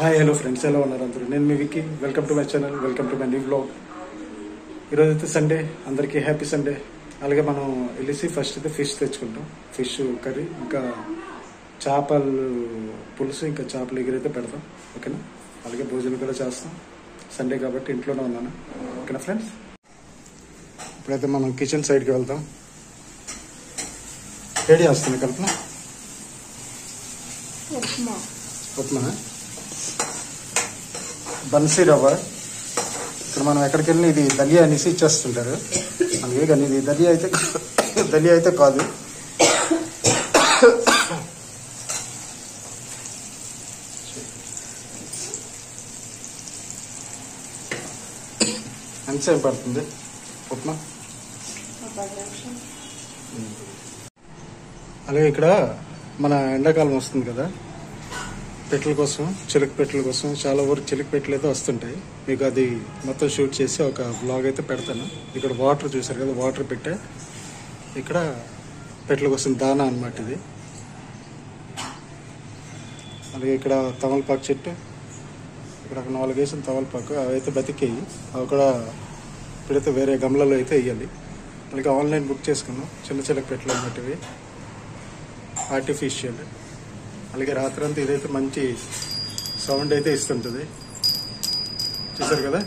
Hi hello friends ఎలా ఉన్నారు అందరూ నేను మీ Vicky welcome to my channel welcome to my new blog ఈరోజు అయితే సండే అందరికీ హ్యాపీ సండే అలాగే మనం వెళ్ళేసి ఫస్ట్ అయితే ఫిష్ తెచ్చుకుంటాం. ఫిష్ కర్రీ ఇంకా చేపలు పులుసు ఇంకా చేపలు ఎగురైతే పెడతాం. ఓకేనా అలాగే భోజనం కూడా చేస్తాం. సండే కాబట్టి ఇంట్లోనే ఉన్నాను. ఓకేనా ఫ్రెండ్స్ ఇప్పుడైతే మనం కిచెన్ సైడ్కి వెళ్తాం. రెడీ వస్తుంది కల్పన? ఉప్మా. ఉప్మా బన్సీ రవ్వ. ఇక్కడ మనం ఎక్కడికి వెళ్ళినా ఇది దలియా అనేసి ఇచ్చేస్తుంటారు. మనకి కానీ ఇది దలియా అయితే దలియా అయితే కాదు. ఎంతసేపు పడుతుంది? ఉప్మా అలాగే ఇక్కడ మన ఎండాకాలం వస్తుంది కదా. పెట్టెల కోసం చిలుక పెట్టెల కోసం చాలా వరకు చిలుక పెట్టెలు అయితే వస్తుంటాయి. మీకు అది మొత్తం షూట్ చేసి ఒక బ్లాగ్ అయితే పెడతాను. ఇక్కడ వాటర్ చూసారు కదా వాటర్ పెట్టే. ఇక్కడ పెట్టెల కోసం దానా అన్నమాట ఇది. అలాగే ఇక్కడ తమలపాకు చెట్టు. ఇక్కడ ఒక నాలుగు వేసిన తమలపాకు అవి అయితే బతికేయి. అవి కూడా ఇప్పుడైతే వేరే గమలలో అయితే వేయాలి. అలాగే ఆన్లైన్ బుక్ చేసుకున్నాం. చిన్న చిన్న పెట్టలు అన్నట్టువి ఆర్టిఫిషియల్ అలాగే రాత్రి అంతా ఇదైతే మంచి సౌండ్ అయితే ఇస్తుంటుంది. చూసారు కదా?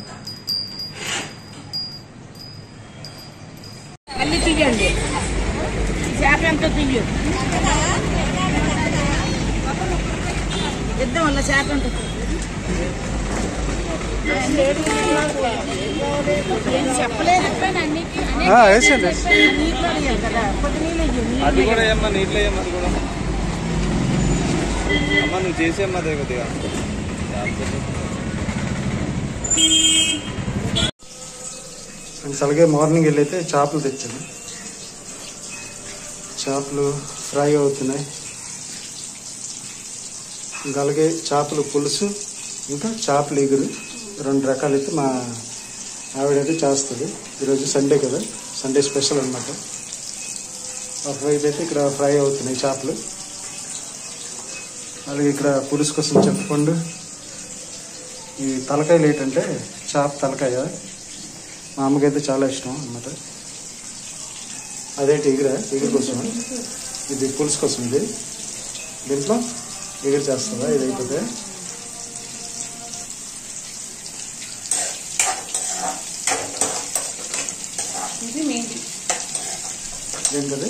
అన్ని తీయండి. చేప ఎంత తీయ. ఇద్దాం వల్ల చేప ఎంత చెప్పలేదు. నీళ్ళు అది నీళ్ళు కూడా నీటిలో ఏమ్మా అది కూడా? అమ్మ నువ్వు చేసేమ్మా అదే కొద్దిగా. అలాగే మార్నింగ్ వెళ్ళైతే చేపలు తెచ్చాను. చేపలు ఫ్రై అవుతున్నాయి. ఇంకా అలాగే చేపలు పులుసు ఇంకా చేపలు ఎగురు. రెండు రకాలు అయితే మా ఆవిడైతే చేస్తుంది. ఈరోజు సండే కదా సండే స్పెషల్ అనమాట ఒకవైపు అయితే ఇక్కడ ఫ్రై అవుతున్నాయి చేపలు. అలాగే ఇక్కడ పులుసు కోసం చెప్పకుండా. ఈ తలకాయలు ఏంటంటే చేప తలకాయ. మా అమ్మకైతే చాలా ఇష్టం అన్నమాట. అదేంటి ఎగుర ఎగురు కోసం. ఇది పులుసు కోసం ఇది. దీంట్లో ఎగురు చేస్తుందా ఇది అయిపోతే. ఏంటది?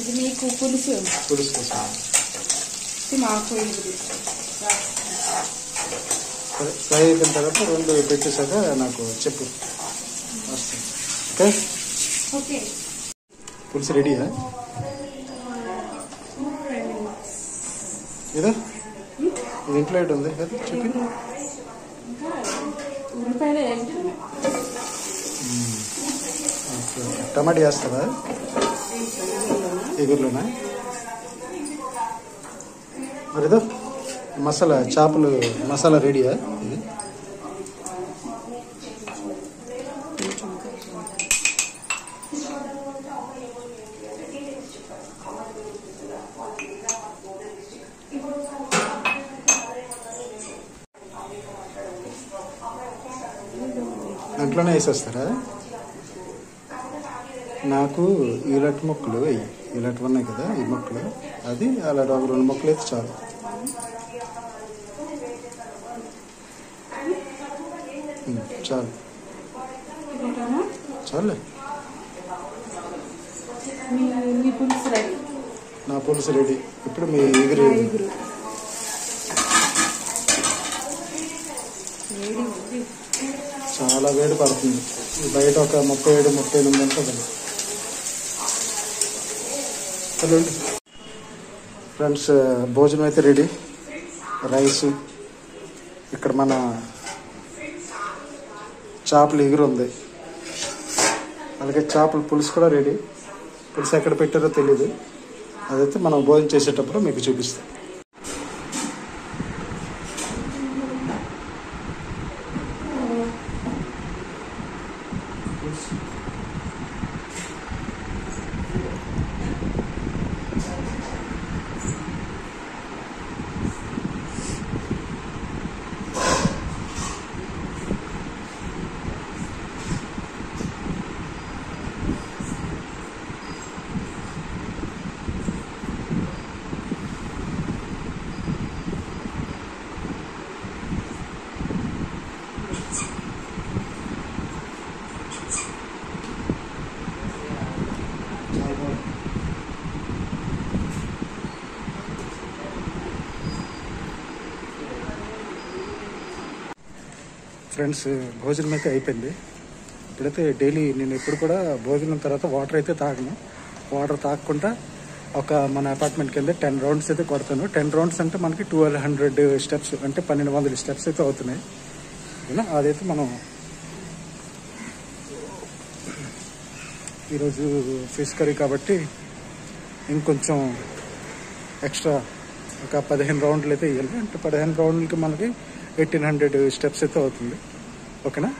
ఇది మీకు పులుసు. పులుసు కోసం. ఇది సరే ఫ్రై అయిపోయిన తర్వాత రెండు పెట్టేశాక నాకు చెప్పు. వస్తుంది. ఓకే? ఓకే. పులుసు రెడీయా ఇదో ఇది ఇంట్లో ఉంది. అది చెప్పి. టమాటా వేస్తావా? ఎగురులోనా? మరి ఇదో మసాలా చేపలు మసాలా రెడీయా? ఇది? దాంట్లోనే వేసేస్తారా? నాకు ఇలాంటి మొక్కలు ఇలాంటివి ఉన్నాయి కదా ఈ మొక్కలు. అది అలాంటి ఒక రెండు మొక్కలు అయితే చాలు. చాలు చాలే నా పులుసు రెడీ. ఇప్పుడు మీ ఎగురు చాలా వేడి పడుతుంది. బయట ఒక ముప్పై ఏడు ముప్పై ఎనిమిది ఉంటుంది. ఫ్రెండ్స్ భోజనం అయితే రెడీ. రైస్. ఇక్కడ మన చేపలు ఎగురు ఉంది అలాగే చేపల పులుసు కూడా రెడీ. పులుసు ఎక్కడ పెట్టారో తెలియదు అదైతే మనం భోజనం చేసేటప్పుడు మీకు చూపిస్తాం. ఫ్రెండ్స్ భోజనం అయితే అయిపోయింది. ఇప్పుడైతే డైలీ నేను ఎప్పుడు కూడా భోజనం తర్వాత వాటర్ అయితే తాగను. వాటర్ తాగకుండా ఒక మన అపార్ట్మెంట్ కింద టెన్ రౌండ్స్ అయితే కొడతాను. టెన్ రౌండ్స్ అంటే మనకి ట్వెల్వ్ హండ్రెడ్ స్టెప్స్ అంటే పన్నెండు వందల స్టెప్స్ అయితే అవుతున్నాయి. ఓకేనా అదైతే మనం ఈరోజు ఫిష్ కర్రీ కాబట్టి ఇంకొంచెం ఎక్స్ట్రా ఒక పదిహేను రౌండ్లు అయితే వేయాలి అంటే పదిహేను రౌండ్లకి మనకి ఎయిటీన్ హండ్రెడ్ స్టెప్స్ అయితే అవుతుంది. ఓకేనా?